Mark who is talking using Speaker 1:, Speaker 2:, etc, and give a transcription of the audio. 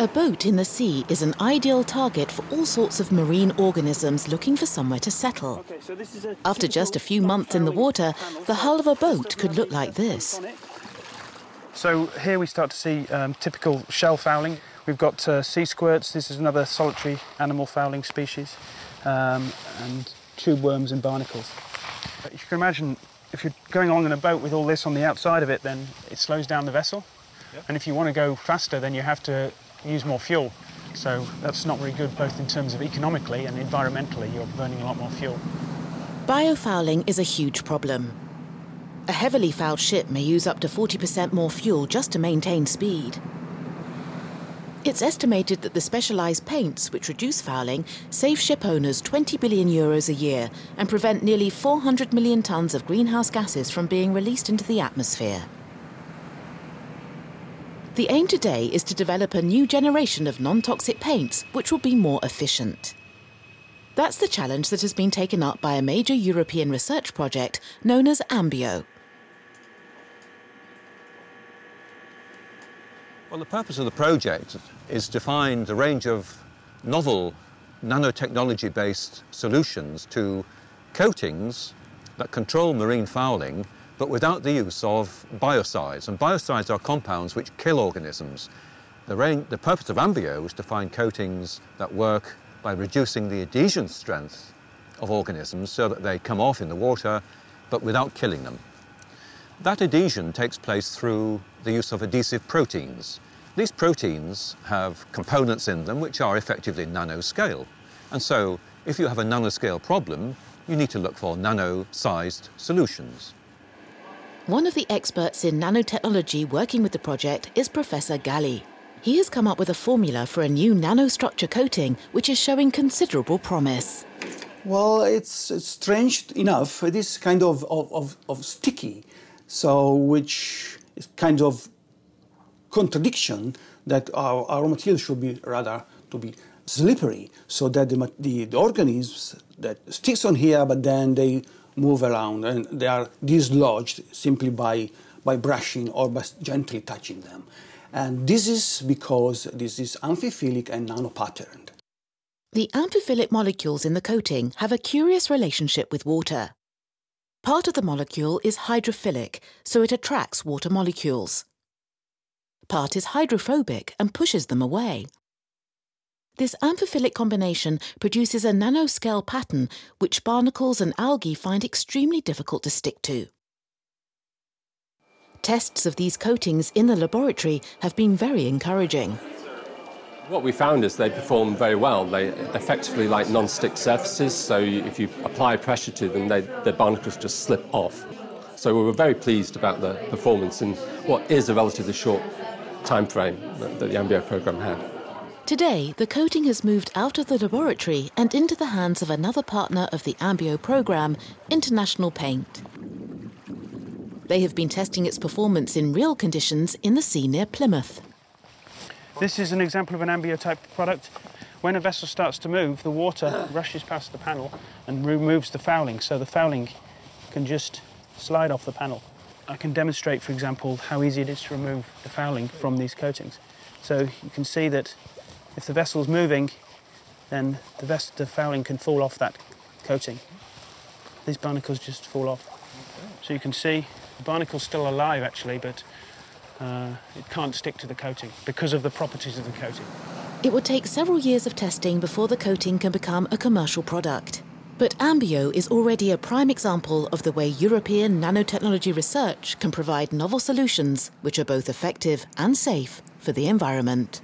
Speaker 1: A boat in the sea is an ideal target for all sorts of marine organisms looking for somewhere to settle. After just a few months in the water, the hull of a boat could look like this.
Speaker 2: So here we start to see um, typical shell fouling. We've got uh, sea squirts, this is another solitary animal fouling species, um, and tube worms and barnacles. You can imagine if you're going along in a boat with all this on the outside of it, then it slows down the vessel. Yep. And if you want to go faster, then you have to use more fuel. So that's not very good, both in terms of economically and environmentally. You're burning a lot more fuel.
Speaker 1: Biofouling is a huge problem. A heavily fouled ship may use up to 40% more fuel just to maintain speed. It's estimated that the specialised paints, which reduce fouling, save ship owners 20 billion euros a year and prevent nearly 400 million tonnes of greenhouse gases from being released into the atmosphere. The aim today is to develop a new generation of non-toxic paints which will be more efficient. That's the challenge that has been taken up by a major European research project known as AMBIO.
Speaker 3: Well, the purpose of the project is to find a range of novel nanotechnology-based solutions to coatings that control marine fouling, but without the use of biocides. And biocides are compounds which kill organisms. The, range, the purpose of Ambio is to find coatings that work by reducing the adhesion strength of organisms so that they come off in the water, but without killing them. That adhesion takes place through the use of adhesive proteins. These proteins have components in them which are effectively nanoscale. And so if you have a nanoscale problem, you need to look for nano-sized solutions.
Speaker 1: One of the experts in nanotechnology working with the project is Professor Galli. He has come up with a formula for a new nanostructure coating which is showing considerable promise.
Speaker 4: Well, it's, strange enough. It is kind of, of, of, of sticky so which is kind of contradiction that our, our material should be rather to be slippery so that the, the, the organisms that sticks on here but then they move around and they are dislodged simply by, by brushing or by gently touching them. And this is because this is amphiphilic and nanopatterned.
Speaker 1: The amphiphilic molecules in the coating have a curious relationship with water. Part of the molecule is hydrophilic, so it attracts water molecules. Part is hydrophobic and pushes them away. This amphiphilic combination produces a nanoscale pattern which barnacles and algae find extremely difficult to stick to. Tests of these coatings in the laboratory have been very encouraging.
Speaker 5: What we found is they perform very well. They effectively like non-stick surfaces, so if you apply pressure to them, they, the barnacles just slip off. So we were very pleased about the performance in what is a relatively short time frame that, that the Ambio program had.
Speaker 1: Today, the coating has moved out of the laboratory and into the hands of another partner of the Ambio program, International Paint. They have been testing its performance in real conditions in the sea near Plymouth.
Speaker 2: This is an example of an ambio type product. When a vessel starts to move, the water rushes past the panel and removes the fouling, so the fouling can just slide off the panel. I can demonstrate, for example, how easy it is to remove the fouling from these coatings. So you can see that if the vessel's moving, then the, ves the fouling can fall off that coating. These barnacles just fall off. So you can see the barnacle's still alive actually, but uh, it can't stick to the coating because of the properties of the coating.
Speaker 1: It would take several years of testing before the coating can become a commercial product. But Ambio is already a prime example of the way European nanotechnology research can provide novel solutions which are both effective and safe for the environment.